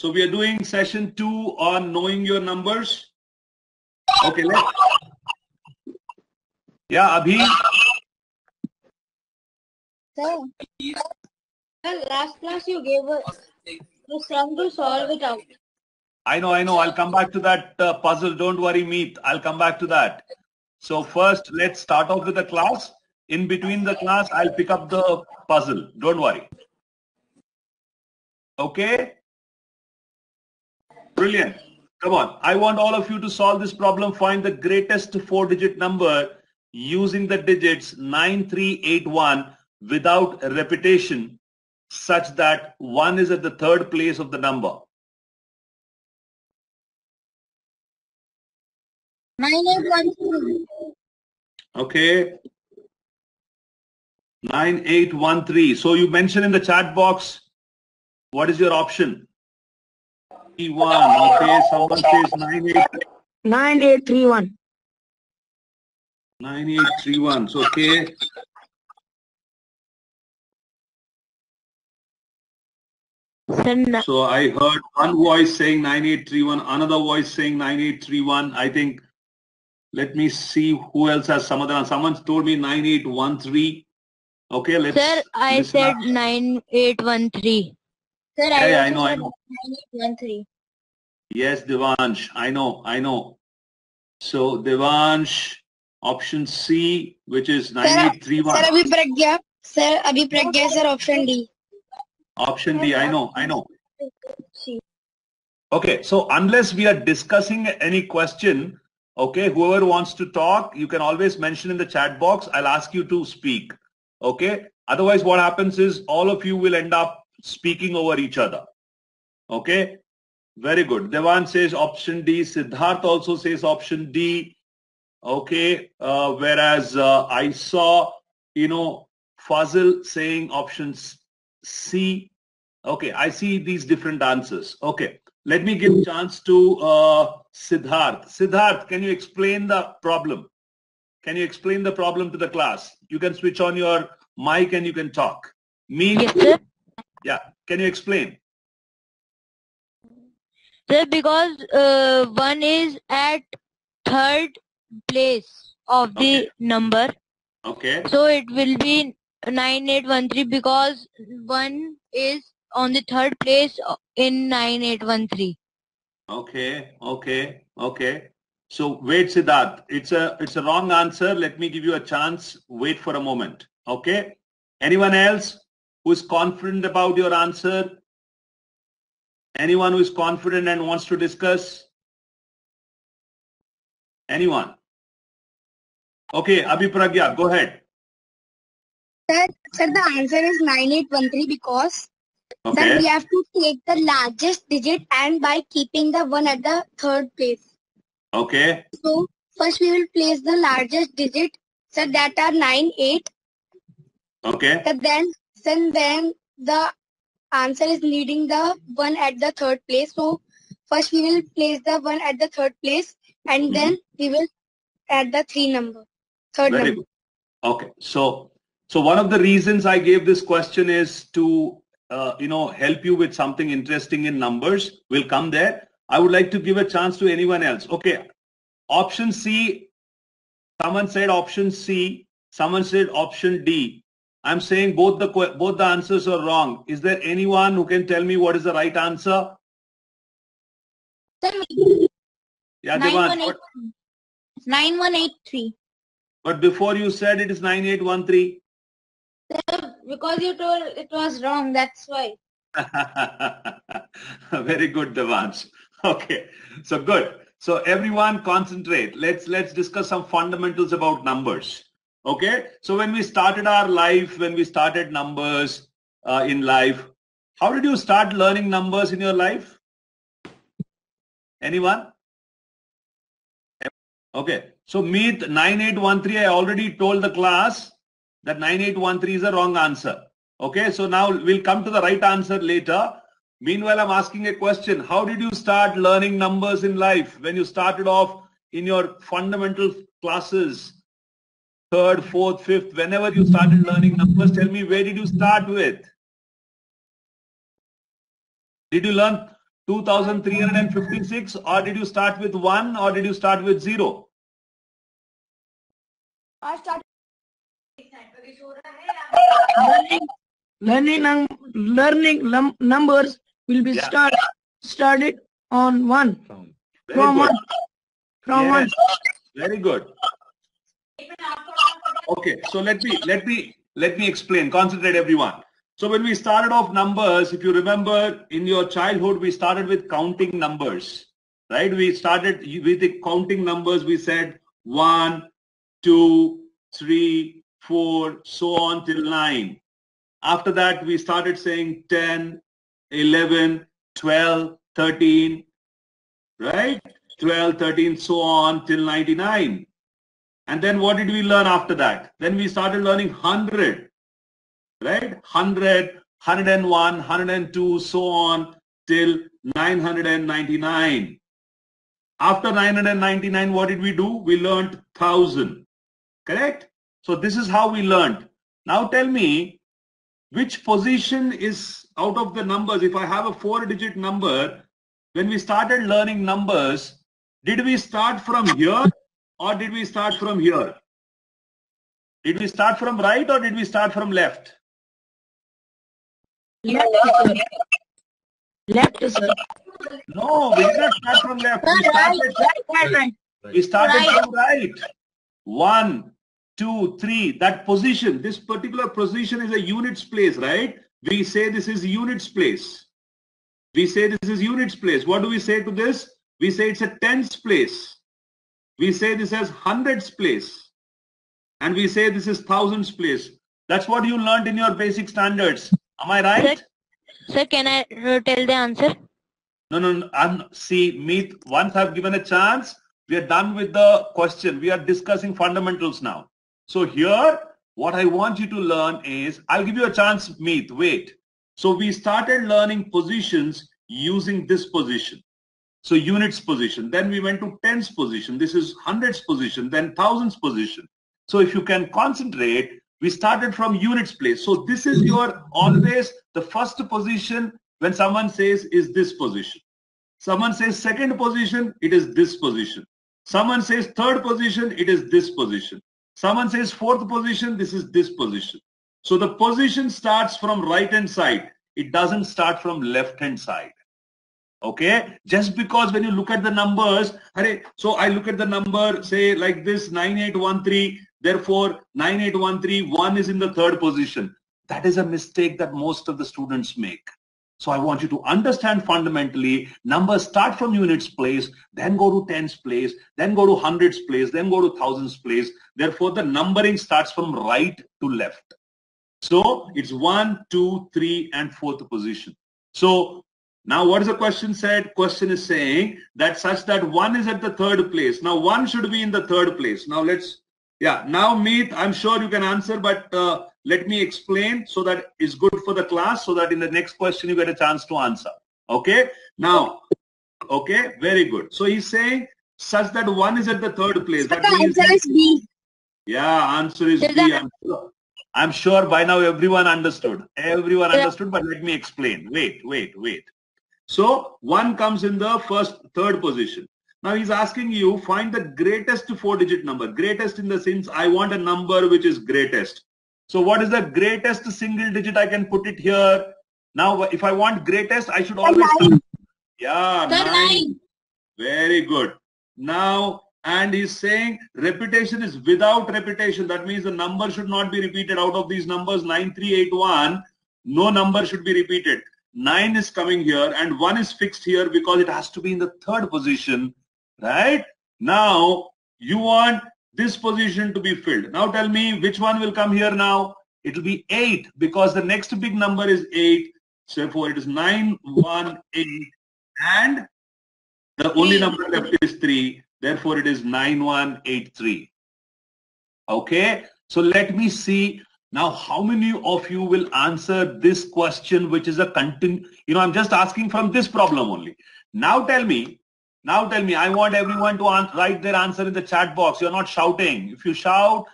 So we are doing session two on knowing your numbers. Okay, let's. Yeah, Abhi. Sir, last class you gave us the sum to solve it out. I know, I know. I'll come back to that uh, puzzle. Don't worry, Meet. I'll come back to that. So first, let's start off with the class. In between the class, I'll pick up the puzzle. Don't worry. Okay? Brilliant. Come on. I want all of you to solve this problem. Find the greatest four-digit number using the digits 9381 without repetition such that 1 is at the third place of the number. Nine eight one three. Okay. 9813. So you mentioned in the chat box, what is your option? E1. Okay, someone says 98, 9831. 9831. So, okay. Sir, na- uh, So I heard one voice saying 9831, another voice saying 9831. I think, let me see who else has Samadhan. Someone told me 9813. Okay, let's. sir, I said up. 9813. Sir, Yeah, yeah, I also know, I said know. Nine eight one three. Yes, Devansh, I know, I know. So Devansh, option C, which is 9831. Sir, Abhi Pragya. Sir, Abhi Pragya, sir, option D. Option D, I know, I know. Okay, so unless we are discussing any question, okay, whoever wants to talk, you can always mention in the chat box. I'll ask you to speak. Okay, otherwise what happens is all of you will end up speaking over each other. Okay, very good. Devan says option D. Siddharth also says option D. Okay. Uh, whereas uh, I saw, you know, Fazil saying options C. Okay, I see these different answers. Okay, let me give chance to uh, Siddharth. Siddharth, can you explain the problem? Can you explain the problem to the class? You can switch on your mic and you can talk. Me, Yes, sir. yeah. Can you explain? Because uh, one is at third place of the Okay. number, Okay. so it will be 9813 because one is on the third place in 9813. Okay. Okay. Okay. So wait, Siddharth. It's a it's a wrong answer. Let me give you a chance. Wait for a moment. Okay. Anyone else who is confident about your answer? Anyone who is confident and wants to discuss? Anyone? Okay, Abhi Pragya, go ahead. Sir, sir, the answer is 9813 because sir, we have to take the largest digit and by keeping the one at the third place. Okay. So first we will place the largest digit, sir, that are 9, 8. Okay. Sir, then, sir, then the answer is needing the one at the third place. So first we will place the one at the third place and then we will add the three number, third Very number. good. Okay. So, so one of the reasons I gave this question is to, uh, you know, help you with something interesting in numbers. We'll come there. I would like to give a chance to anyone else. Okay. Option C. Someone said option C. Someone said option D. I'm saying both the both the answers are wrong. Is there anyone who can tell me what is the right answer? Sir, Yeah, Devansh, what- 9183. but before you said it is 9813. Sir, because you told it was wrong, that's why. Very good, Devansh. Okay, so good. So everyone concentrate. Let's let's discuss some fundamentals about numbers. Okay, so when we started our life, when we started numbers uh, in life, how did you start learning numbers in your life? Anyone? Okay, so meet 9813. I already told the class that 9813 is a wrong answer. Okay, so now we'll come to the right answer later. Meanwhile, I'm asking a question. How did you start learning numbers in life when you started off in your fundamental classes? Third, fourth, fifth, whenever you started learning numbers, tell me where did you start with? Did you learn 2356 or did you start with 1 or did you start with 0? I started learning learning num- learning lum- numbers will be Yeah. start started on one Very from good. one from one Very good. Okay, so let me let me let me explain. Concentrate, everyone. So when we started off numbers, if you remember in your childhood, we started with counting numbers, right? We started with the counting numbers. We said one, two, three, four, so on till nine. After that, we started saying 10, 11, 12, 13, right? 12, 13, so on till 99. And then what did we learn after that? Then we started learning 100, right? 100, 101, 102, so on till 999. After 999, what did we do? We learned 1000, correct? So this is how we learned. Now tell me, which position is out of the numbers? If I have a four digit number, when we started learning numbers, did we start from here or did we start from here? Did we start from right or did we start from left? left sir. left. No, we did not start from left. We started, right right we started from right. One, two, three. That position, this particular position is a units place, right? We say this is units place. We say this is units place. What do we say to this? We say it's a tens place. We say this as hundreds place. And we say this is thousands place. That's what you learned in your basic standards. Am I right? Sir, can I uh, tell the answer? No, no, no. I'm, see, Meet, once I've given a chance, we are done with the question. We are discussing fundamentals now. So here, what I want you to learn is, I'll give you a chance, Meet, wait. So we started learning positions using this position. So units position. Then we went to tens position. This is hundreds position, then thousands position. So if you can concentrate, we started from units place. So this is your always the first position when someone says is this position. Someone says second position, it is this position. Someone says third position, it is this position. Someone says fourth position, this is this position. So the position starts from right hand side. It doesn't start from left hand side. Okay. Just because when you look at the numbers, so I look at the number, say like this 9813, therefore 9813, one is in the third position. That is a mistake that most of the students make. So I want you to understand fundamentally, numbers start from units place, then go to tens place, then go to hundreds place, then go to thousands place. Therefore, the numbering starts from right to left. So it's one, two, three, and fourth position. So now what is the question said? Question is saying that such that one is at the third place. Now one should be in the third place. Now let's, yeah, now Meet, I'm sure you can answer, but uh, let me explain so that it's good for the class so that in the next question you get a chance to answer. Okay. Now, okay, very good. So he's saying such that one is at the third place. That the means answer is B. yeah, answer is Is B. I'm sure. I'm sure by now everyone understood. Everyone Yeah. understood, but let me explain. Wait, wait, wait. So one comes in the first, third position. Now he's asking you find the greatest four digit number. Greatest in the sense I want a number which is greatest. So what is the greatest single digit I can put it here? Now if I want greatest, I should always start. Yeah, nine. Very good. Now, and he's saying repetition is without repetition. That means the number should not be repeated out of these numbers 9381. No number should be repeated. 9 is coming here and 1 is fixed here because it has to be in the third position. Right? Now, you want this position to be filled. Now tell me which one will come here now. It will be 8 because the next big number is 8. So therefore it is 918 and the only number left is 3. Therefore, it is 9183. Okay. So let me see now how many of you will answer this question, which is a continu, you know, I'm just asking from this problem only. Now tell me, now tell me, I want everyone to write their answer in the chat box. You're not shouting. If you shout,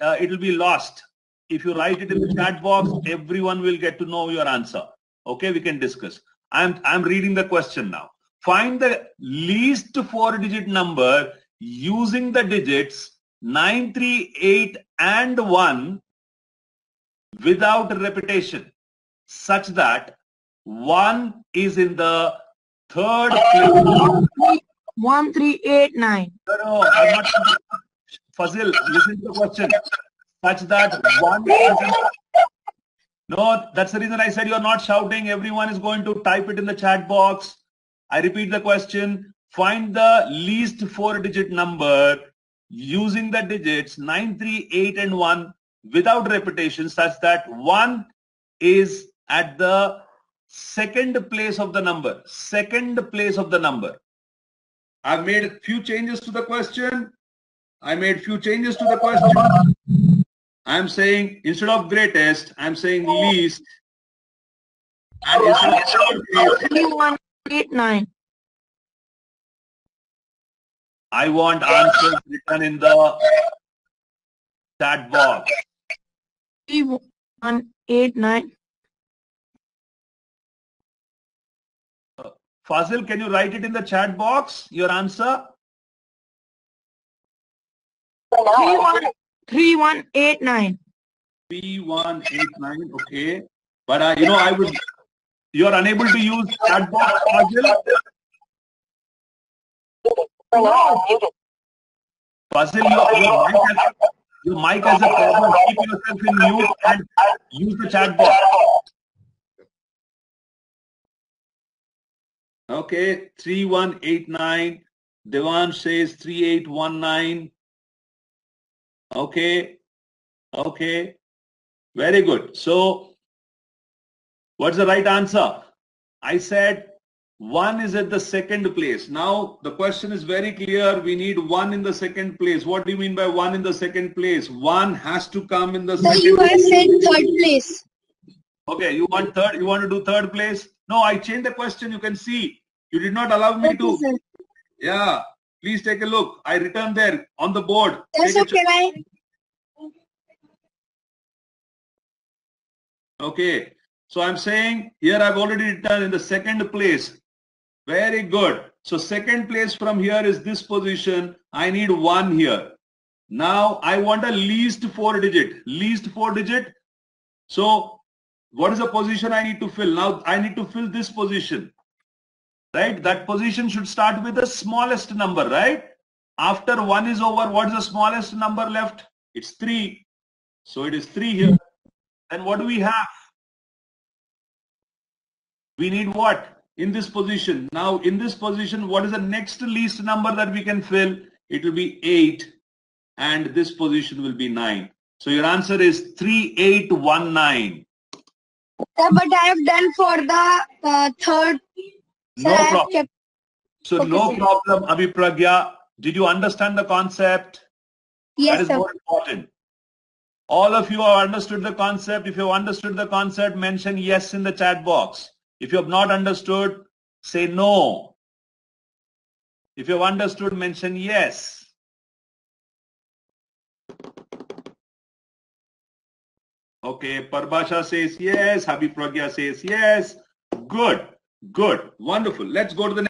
uh, it will be lost. If you write it in the chat box, everyone will get to know your answer. Okay, we can discuss. I'm, I'm reading the question now. Find the least four digit number using the digits 9, 3, 8 and 1 without repetition such that 1 is in the third place. One, three, eight, nine. No, no, I'm not. Fazil, listen to the question. Such that one No, that's the reason I said you're not shouting. Everyone is going to type it in the chat box. I repeat the question. Find the least four digit number using the digits 9, 3, 8 and 1 without repetition such that 1 is at the second place of the number. Second place of the number. I've made a few changes to the question. I made few changes to the question. I'm saying instead of greatest, I'm saying least. And oh, instead of third place, Three, one, eight, nine. I want answers written in the chat box. Three, one, eight, nine. Fazil, can you write it in the chat box? Your answer? Three, one, three, one, eight, nine. 3189, okay. But uh, you know, I would, you're unable to use chat box, Fazil? Fazil, your, your, mic has, your mic has a problem. Keep yourself in mute and use the chat box. Okay, 3189. Devan says 3819. Okay, okay. Very good. So, what's the right answer? I said one is at the second place. Now, the question is very clear. We need one in the second place. What do you mean by one in the second place? One has to come in the you second have said third place. Okay, you want third, you want to do third place? No, I changed the question. You can see. You did not allow me Okay, to. sir. Yeah. Please take a look. I written there on the board. Take a okay. Okay. So I'm saying here I've already returned in the second place. Very good. So second place from here is this position. I need one here. Now I want a least four digit. Least four digit. So what is the position I need to fill? Now I need to fill this position. Right? That position should start with the smallest number, right? After one is over, what is the smallest number left? It's three. So it is three here. Then what do we have? We need what? In this position. Now in this position, what is the next least number that we can fill? It will be 8 and this position will be 9. So your answer is 3819. Sir, but I have done for the uh, third. Sir, No problem. kept. So Okay, no problem, Abhipragya. Did you understand the concept? Yes, is sir. more important. All of you have understood the concept. If you have understood the concept, mention yes in the chat box. If you have not understood, say no. If you have understood, mention yes. Okay, Parbasha says yes. Abhi Pragya says yes. Good, good, wonderful. Let's go to the next.